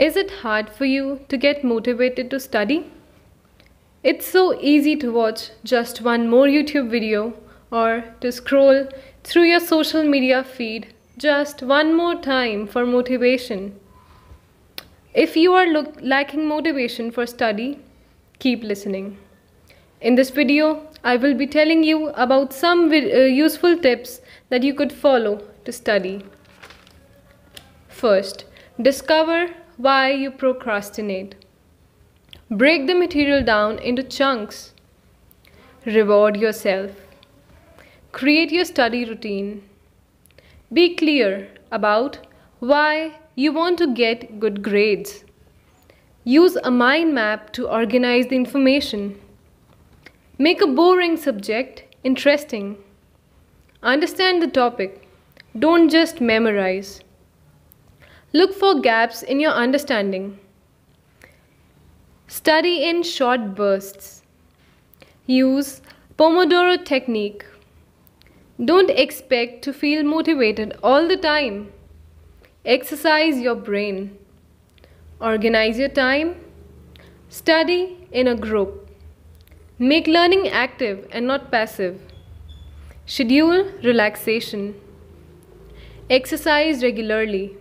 Is it hard for you to get motivated to study? It's so easy to watch just one more YouTube video or to scroll through your social media feed just one more time for motivation. If you are look, lacking motivation for study, keep listening. In this video, I will be telling you about some uh, useful tips that you could follow to study. First, discover why you procrastinate. Break the material down into chunks. Reward yourself. Create your study routine. Be clear about why you want to get good grades. Use a mind map to organize the information. Make a boring subject interesting. Understand the topic. Don't just memorize. Look for gaps in your understanding. Study in short bursts. Use Pomodoro technique. Don't expect to feel motivated all the time. Exercise your brain. Organize your time. Study in a group. Make learning active and not passive. Schedule relaxation. Exercise regularly.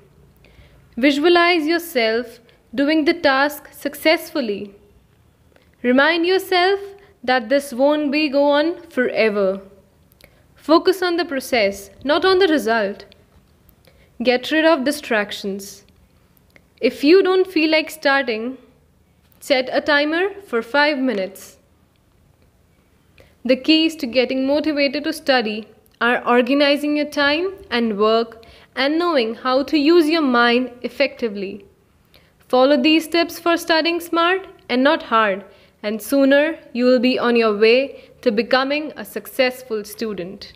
Visualize yourself doing the task successfully. Remind yourself that this won't be go on forever. Focus on the process, not on the result. Get rid of distractions. If you don't feel like starting, set a timer for 5 minutes. The keys to getting motivated to study are organizing your time and work and knowing how to use your mind effectively. Follow these tips for studying smart and not hard, and sooner you will be on your way to becoming a successful student.